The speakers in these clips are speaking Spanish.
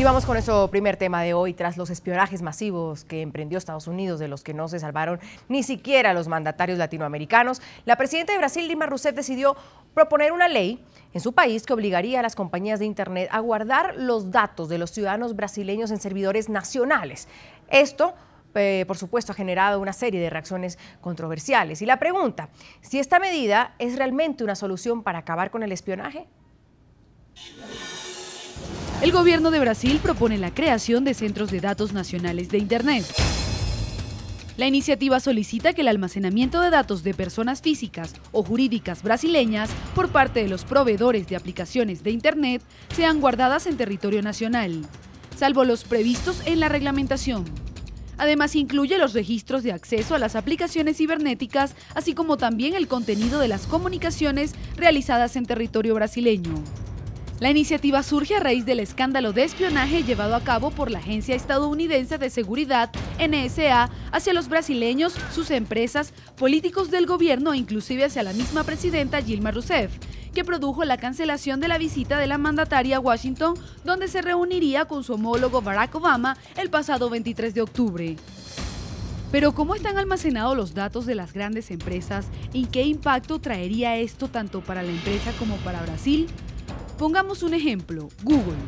Y vamos con nuestro primer tema de hoy. Tras los espionajes masivos que emprendió Estados Unidos, de los que no se salvaron ni siquiera los mandatarios latinoamericanos, la presidenta de Brasil, Dilma Rousseff, decidió proponer una ley en su país que obligaría a las compañías de Internet a guardar los datos de los ciudadanos brasileños en servidores nacionales. Esto eh, por supuesto, ha generado una serie de reacciones controversiales. Y la pregunta, si esta medida es realmente una solución para acabar con el espionaje. El gobierno de Brasil propone la creación de centros de datos nacionales de Internet. La iniciativa solicita que el almacenamiento de datos de personas físicas o jurídicas brasileñas por parte de los proveedores de aplicaciones de Internet sean guardadas en territorio nacional, salvo los previstos en la reglamentación. Además incluye los registros de acceso a las aplicaciones cibernéticas, así como también el contenido de las comunicaciones realizadas en territorio brasileño. La iniciativa surge a raíz del escándalo de espionaje llevado a cabo por la Agencia Estadounidense de Seguridad, NSA, hacia los brasileños, sus empresas, políticos del gobierno e inclusive hacia la misma presidenta Gilma Rousseff, que produjo la cancelación de la visita de la mandataria a Washington, donde se reuniría con su homólogo Barack Obama el pasado 23 de octubre. Pero ¿cómo están almacenados los datos de las grandes empresas y qué impacto traería esto tanto para la empresa como para Brasil? Pongamos un ejemplo, Google.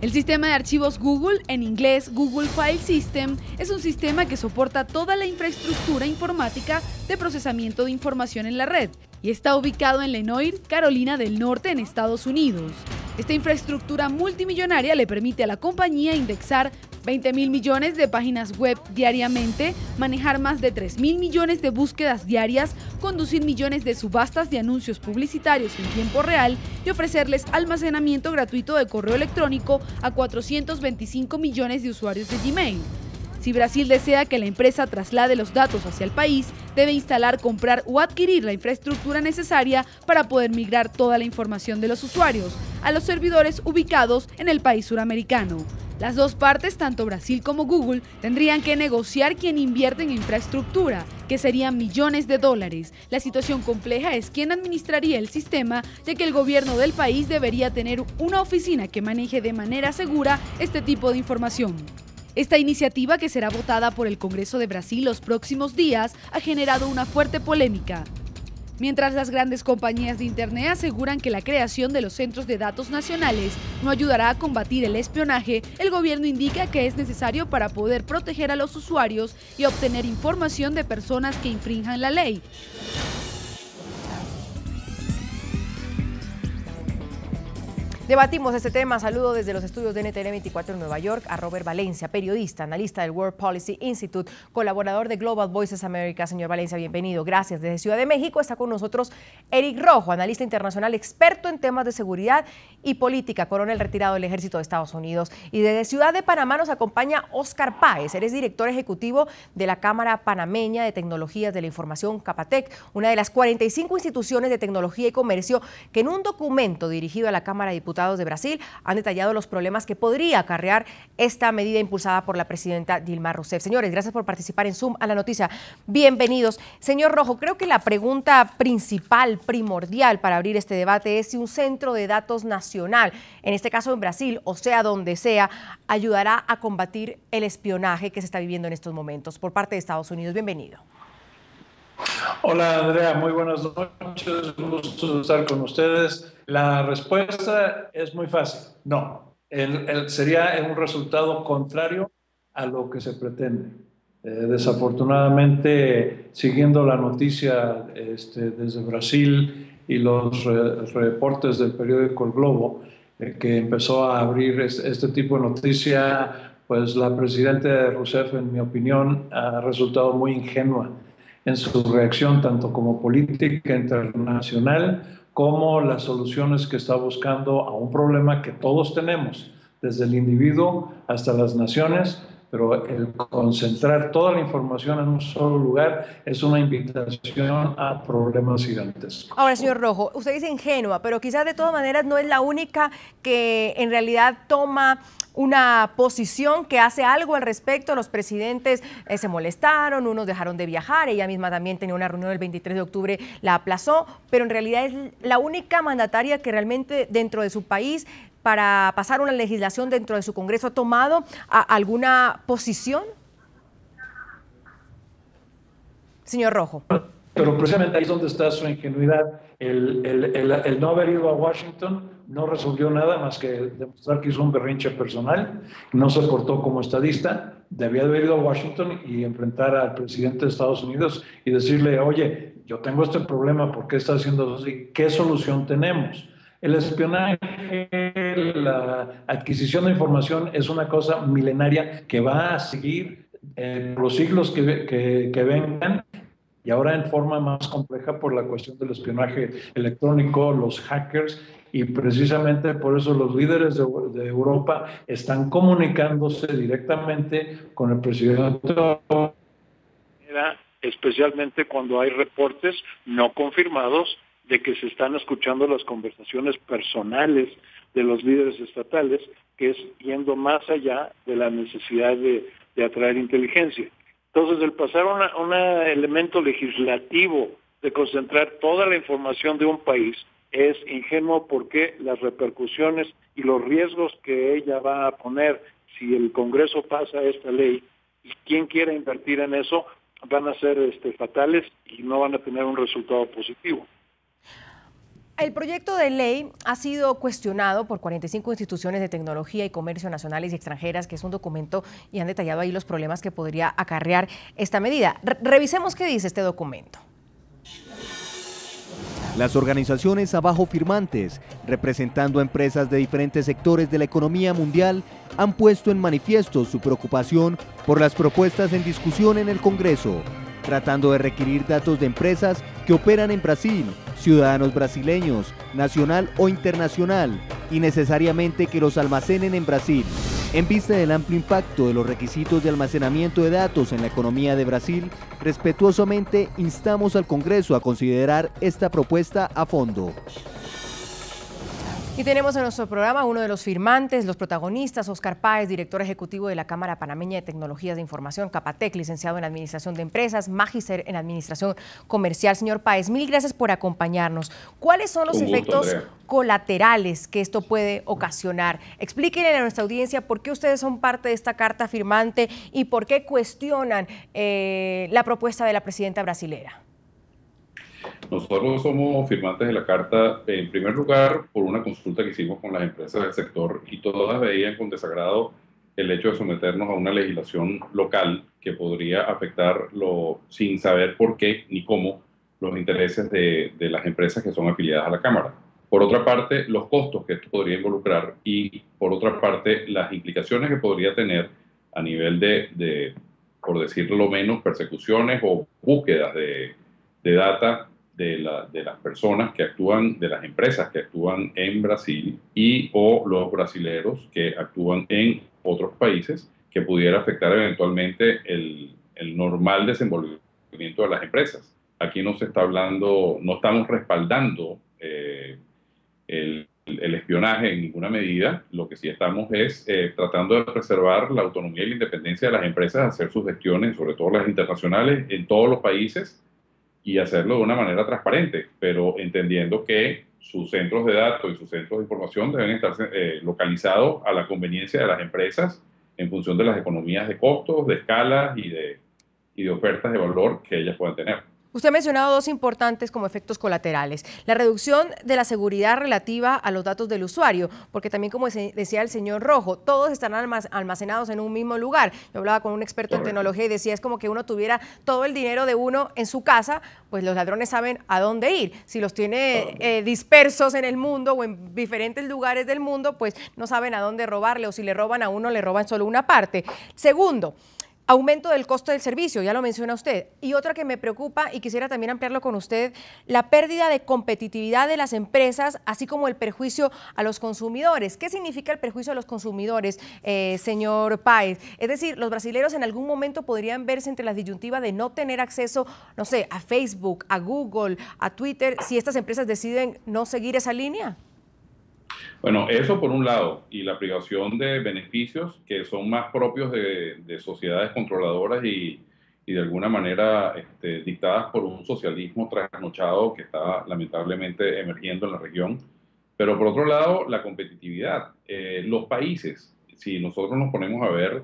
El sistema de archivos Google, en inglés Google File System, es un sistema que soporta toda la infraestructura informática de procesamiento de información en la red y está ubicado en Lenoir, Carolina del Norte, en Estados Unidos. Esta infraestructura multimillonaria le permite a la compañía indexar 20 mil millones de páginas web diariamente, manejar más de 3 mil millones de búsquedas diarias, conducir millones de subastas de anuncios publicitarios en tiempo real y ofrecerles almacenamiento gratuito de correo electrónico a 425 millones de usuarios de Gmail. Si Brasil desea que la empresa traslade los datos hacia el país, debe instalar, comprar o adquirir la infraestructura necesaria para poder migrar toda la información de los usuarios a los servidores ubicados en el país suramericano. Las dos partes, tanto Brasil como Google, tendrían que negociar quién invierte en infraestructura, que serían millones de dólares. La situación compleja es quién administraría el sistema, ya que el gobierno del país debería tener una oficina que maneje de manera segura este tipo de información. Esta iniciativa, que será votada por el Congreso de Brasil los próximos días, ha generado una fuerte polémica. Mientras las grandes compañías de Internet aseguran que la creación de los centros de datos nacionales no ayudará a combatir el espionaje, el gobierno indica que es necesario para poder proteger a los usuarios y obtener información de personas que infrinjan la ley. Debatimos este tema. Saludo desde los estudios de NTN 24 en Nueva York a Robert Valencia, periodista, analista del World Policy Institute, colaborador de Global Voices America. Señor Valencia, bienvenido. Gracias. Desde Ciudad de México está con nosotros Eric Rojo, analista internacional, experto en temas de seguridad y política, coronel retirado del Ejército de Estados Unidos. Y desde Ciudad de Panamá nos acompaña Oscar Páez. Eres director ejecutivo de la Cámara Panameña de Tecnologías de la Información, Capatec, una de las 45 instituciones de tecnología y comercio que en un documento dirigido a la Cámara de Diputados de Brasil han detallado los problemas que podría acarrear esta medida impulsada por la presidenta Dilma Rousseff. Señores, gracias por participar en Zoom a la noticia. Bienvenidos. Señor Rojo, creo que la pregunta principal, primordial para abrir este debate es si un centro de datos nacional, en este caso en Brasil, o sea donde sea, ayudará a combatir el espionaje que se está viviendo en estos momentos por parte de Estados Unidos. Bienvenido. Hola Andrea, muy buenas noches, gusto estar con ustedes. La respuesta es muy fácil, no. Sería un resultado contrario a lo que se pretende. Eh, desafortunadamente, siguiendo la noticia este, desde Brasil y los reportes del periódico El Globo, eh, que empezó a abrir este, tipo de noticia, pues la presidenta Rousseff, en mi opinión, ha resultado muy ingenua en su reacción tanto como política internacional como las soluciones que está buscando a un problema que todos tenemos, desde el individuo hasta las naciones, pero el concentrar toda la información en un solo lugar es una invitación a problemas gigantes. Ahora, señor Rojo, usted dice ingenua, pero quizás de todas maneras no es la única que en realidad toma una posición que hace algo al respecto. Los presidentes eh, se molestaron, unos dejaron de viajar, ella misma también tenía una reunión el 23 de octubre, la aplazó, pero en realidad es la única mandataria que realmente dentro de su país para pasar una legislación dentro de su Congreso? ¿Ha tomado alguna posición? Señor Rojo. Pero precisamente ahí es donde está su ingenuidad. El, no haber ido a Washington no resolvió nada más que demostrar que hizo un berrinche personal, no se portó como estadista, debía haber ido a Washington y enfrentar al presidente de Estados Unidos y decirle, oye, yo tengo este problema, ¿por qué está haciendo así? ¿Qué solución tenemos? El espionaje, la adquisición de información es una cosa milenaria que va a seguir en los siglos que, que, que vengan y ahora en forma más compleja por la cuestión del espionaje electrónico, los hackers, y precisamente por eso los líderes de, Europa están comunicándose directamente con el presidente. Especialmente cuando hay reportes no confirmados de que se están escuchando las conversaciones personales de los líderes estatales, que es yendo más allá de la necesidad de, de atraer inteligencia. Entonces, el pasar a un elemento legislativo de concentrar toda la información de un país es ingenuo porque las repercusiones y los riesgos que ella va a poner si el Congreso pasa esta ley y quien quiera invertir en eso van a ser este, fatales y no van a tener un resultado positivo. El proyecto de ley ha sido cuestionado por 45 instituciones de tecnología y comercio nacionales y extranjeras, que es un documento y han detallado ahí los problemas que podría acarrear esta medida. revisemos qué dice este documento. Las organizaciones abajo firmantes, representando empresas de diferentes sectores de la economía mundial, han puesto en manifiesto su preocupación por las propuestas en discusión en el Congreso, tratando de requerir datos de empresas que operan en Brasil ciudadanos brasileños, nacional o internacional, y necesariamente que los almacenen en Brasil. En vista del amplio impacto de los requisitos de almacenamiento de datos en la economía de Brasil, respetuosamente instamos al Congreso a considerar esta propuesta a fondo. Y tenemos en nuestro programa uno de los firmantes, los protagonistas, Oscar Páez, director ejecutivo de la Cámara Panameña de Tecnologías de Información, Capatec, licenciado en Administración de Empresas, Magister en Administración Comercial. Señor Páez, mil gracias por acompañarnos. ¿Cuáles son los efectos colaterales que esto puede ocasionar? Explíquenle a nuestra audiencia por qué ustedes son parte de esta carta firmante y por qué cuestionan eh, la propuesta de la presidenta brasilera. Nosotros somos firmantes de la carta, en primer lugar, por una consulta que hicimos con las empresas del sector y todas veían con desagrado el hecho de someternos a una legislación local que podría afectarlo sin saber por qué ni cómo los intereses de, de, las empresas que son afiliadas a la Cámara. Por otra parte, los costos que esto podría involucrar y por otra parte, las implicaciones que podría tener a nivel de, de por decirlo menos, persecuciones o búsquedas de, de data de, las personas que actúan, de las empresas que actúan en Brasil y o los brasileros que actúan en otros países que pudiera afectar eventualmente el, normal desenvolvimiento de las empresas. Aquí no se está hablando, no estamos respaldando eh, el, espionaje en ninguna medida, lo que sí estamos es eh, tratando de preservar la autonomía y la independencia de las empresas, hacer sus gestiones, sobre todo las internacionales, en todos los países y hacerlo de una manera transparente, pero entendiendo que sus centros de datos y sus centros de información deben estar eh, localizados a la conveniencia de las empresas en función de las economías de costos, de escalas y de, y de ofertas de valor que ellas puedan tener. Usted ha mencionado dos importantes como efectos colaterales. La reducción de la seguridad relativa a los datos del usuario, porque también como decía el señor Rojo, todos están almacenados en un mismo lugar. Yo hablaba con un experto en tecnología y decía, es como que uno tuviera todo el dinero de uno en su casa, pues los ladrones saben a dónde ir. Si los tiene eh, dispersos en el mundo o en diferentes lugares del mundo, pues no saben a dónde robarle o si le roban a uno, le roban solo una parte. Segundo, Aumento del costo del servicio, ya lo menciona usted. Y otra que me preocupa y quisiera también ampliarlo con usted, la pérdida de competitividad de las empresas, así como el perjuicio a los consumidores. ¿Qué significa el perjuicio a los consumidores, eh, señor Páez? Es decir, los brasileños en algún momento podrían verse entre la disyuntiva de no tener acceso, no sé, a Facebook, a Google, a Twitter, si estas empresas deciden no seguir esa línea. Bueno, eso por un lado, y la privación de beneficios que son más propios de, sociedades controladoras y, de alguna manera este, dictadas por un socialismo trasnochado que está lamentablemente emergiendo en la región. Pero por otro lado, la competitividad. Eh, los países, si nosotros nos ponemos a ver,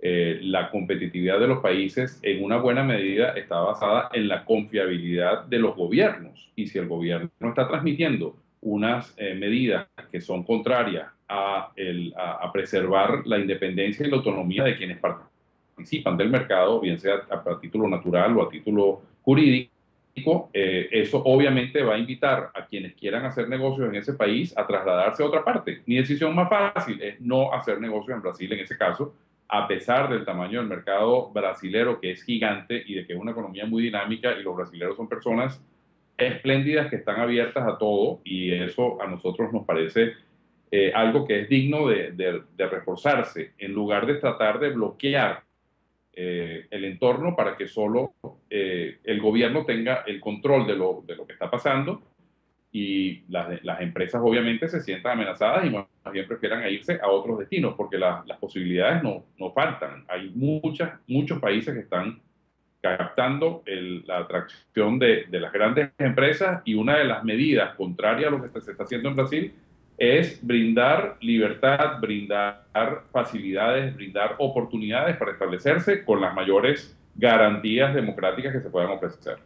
eh, la competitividad de los países en una buena medida está basada en la confiabilidad de los gobiernos. Y si el gobierno está transmitiendo unas eh, medidas que son contrarias a, el, a, preservar la independencia y la autonomía de quienes participan del mercado, bien sea a, título natural o a título jurídico, eh, eso obviamente va a invitar a quienes quieran hacer negocios en ese país a trasladarse a otra parte. Mi decisión más fácil es no hacer negocios en Brasil en ese caso, a pesar del tamaño del mercado brasilero, que es gigante y de que es una economía muy dinámica y los brasileros son personas espléndidas que están abiertas a todo y eso a nosotros nos parece eh, algo que es digno de, reforzarse en lugar de tratar de bloquear eh, el entorno para que solo eh, el gobierno tenga el control de lo, que está pasando y las, empresas obviamente se sientan amenazadas y más bien prefieran irse a otros destinos porque las posibilidades no, no, faltan. Hay muchas, muchos países que están captando la atracción de, de, las grandes empresas y una de las medidas contrarias a lo que se está haciendo en Brasil es brindar libertad, brindar facilidades, brindar oportunidades para establecerse con las mayores garantías democráticas que se puedan ofrecer.